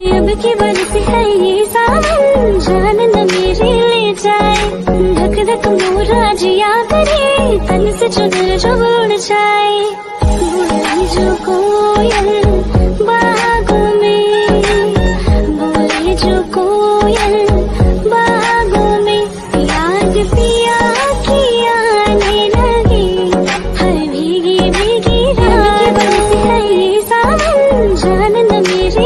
अब की बरस है ये सावन जान न मेरी ले जाए। धक धक मोरा जिया करे तन से चुनर जो उड़ जाए। बोले जो कोयल बागों में बोले जो कोयल बागों में। याद पिया की आने लगी, हर भीगी भीगी रात। बरस है ये सावन जान न मेरी